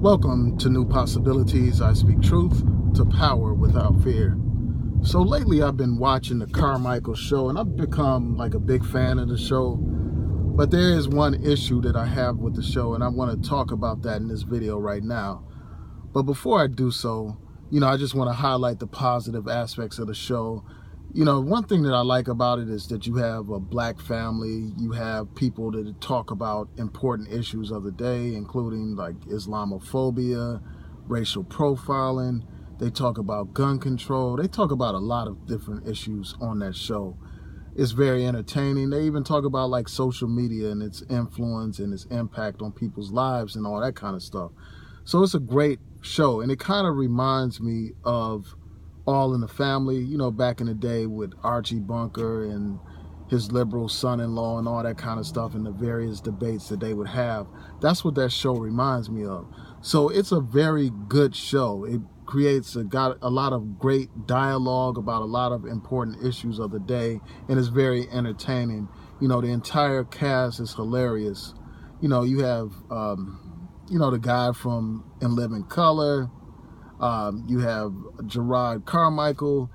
Welcome to New Possibilities. I speak truth to power without fear. So lately I've been watching the Carmichael show and I've become like a big fan of the show. But there is one issue that I have with the show and I want to talk about that in this video right now. But before I do so, you know, I just want to highlight the positive aspects of the show you know, one thing that I like about it is that you have a black family, you have people that talk about important issues of the day, including like Islamophobia, racial profiling. They talk about gun control. They talk about a lot of different issues on that show. It's very entertaining. They even talk about like social media and its influence and its impact on people's lives and all that kind of stuff. So it's a great show. And it kind of reminds me of all in the family, you know, back in the day with Archie Bunker and his liberal son-in-law and all that kind of stuff and the various debates that they would have. That's what that show reminds me of. So it's a very good show. It creates a got a lot of great dialogue about a lot of important issues of the day and it's very entertaining. You know, the entire cast is hilarious. You know, you have um, you know, the guy from In Living Color, um, you have Jerrod Carmichael.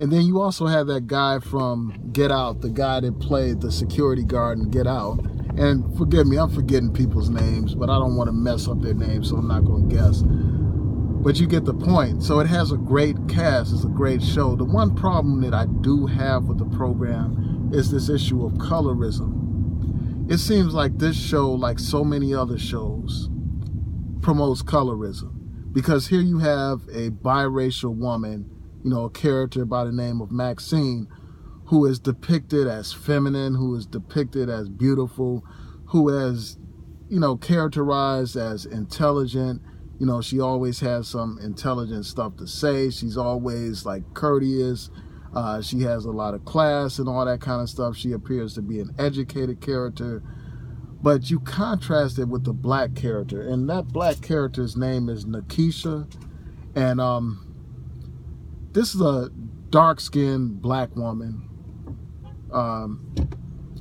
And then you also have that guy from Get Out, the guy that played the security guard in Get Out. And forgive me, I'm forgetting people's names, but I don't want to mess up their names, so I'm not going to guess. But you get the point. So it has a great cast. It's a great show. The one problem that I do have with the program is this issue of colorism. It seems like this show, like so many other shows, promotes colorism because here you have a biracial woman, you know, a character by the name of Maxine, who is depicted as feminine, who is depicted as beautiful, who is, you know, characterized as intelligent. You know, she always has some intelligent stuff to say. She's always like courteous. Uh, she has a lot of class and all that kind of stuff. She appears to be an educated character but you contrast it with the black character and that black character's name is Nekeisha and um this is a dark-skinned black woman um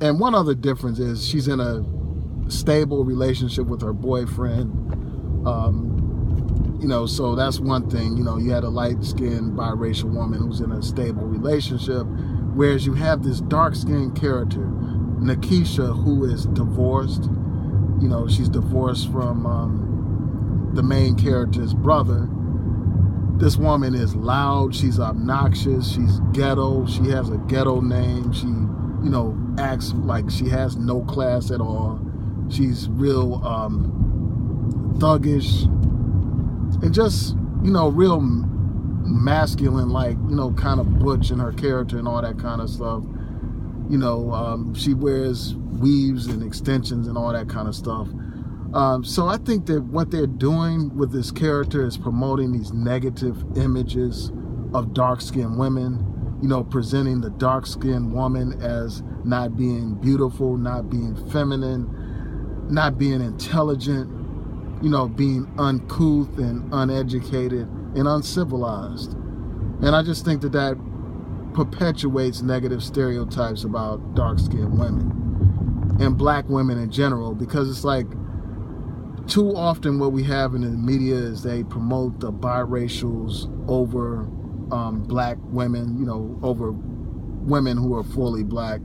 and one other difference is she's in a stable relationship with her boyfriend um you know so that's one thing you know you had a light-skinned biracial woman who's in a stable relationship whereas you have this dark-skinned character Nekeisha, who is divorced. You know, she's divorced from um, the main character's brother. This woman is loud. She's obnoxious. She's ghetto. She has a ghetto name. She, you know, acts like she has no class at all. She's real um, thuggish and just, you know, real masculine, like, you know, kind of butch in her character and all that kind of stuff you know, um, she wears weaves and extensions and all that kind of stuff. Um, so I think that what they're doing with this character is promoting these negative images of dark-skinned women, you know, presenting the dark-skinned woman as not being beautiful, not being feminine, not being intelligent, you know, being uncouth and uneducated and uncivilized. And I just think that that perpetuates negative stereotypes about dark-skinned women and black women in general because it's like too often what we have in the media is they promote the biracials over um, black women, you know, over women who are fully black.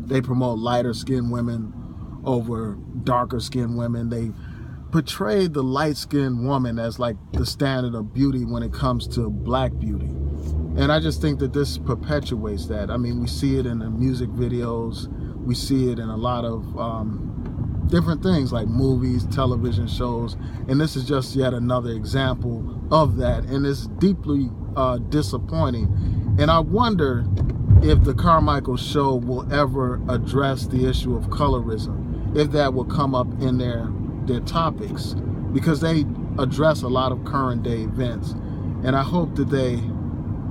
They promote lighter skinned women over darker skinned women. They portray the light skinned woman as like the standard of beauty when it comes to black beauty. And I just think that this perpetuates that. I mean, we see it in the music videos. We see it in a lot of um, different things like movies, television shows. And this is just yet another example of that. And it's deeply uh, disappointing. And I wonder if the Carmichael show will ever address the issue of colorism, if that will come up in their, their topics, because they address a lot of current day events. And I hope that they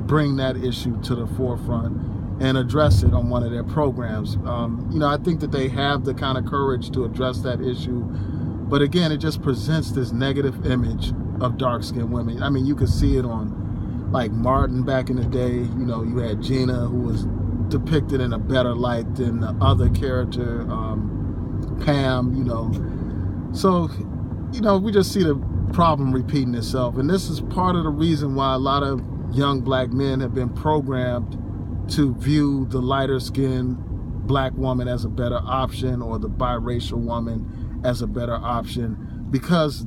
bring that issue to the forefront and address it on one of their programs. Um, you know, I think that they have the kind of courage to address that issue. But again, it just presents this negative image of dark skinned women. I mean, you could see it on like Martin back in the day. You know, you had Gina who was depicted in a better light than the other character, um, Pam, you know. So you know, we just see the problem repeating itself. And this is part of the reason why a lot of young black men have been programmed to view the lighter skinned black woman as a better option or the biracial woman as a better option because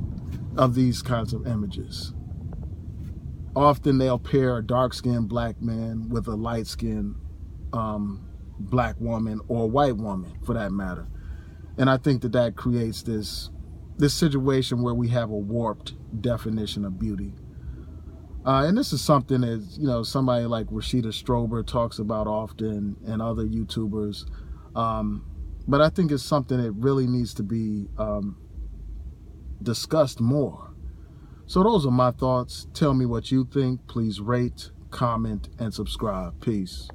of these kinds of images. Often they'll pair a dark skinned black man with a light skinned um, black woman or white woman for that matter. And I think that that creates this this situation where we have a warped definition of beauty. Uh, and this is something that you know somebody like Rashida Strober talks about often, and other YouTubers. Um, but I think it's something that really needs to be um, discussed more. So those are my thoughts. Tell me what you think. Please rate, comment, and subscribe. Peace.